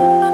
know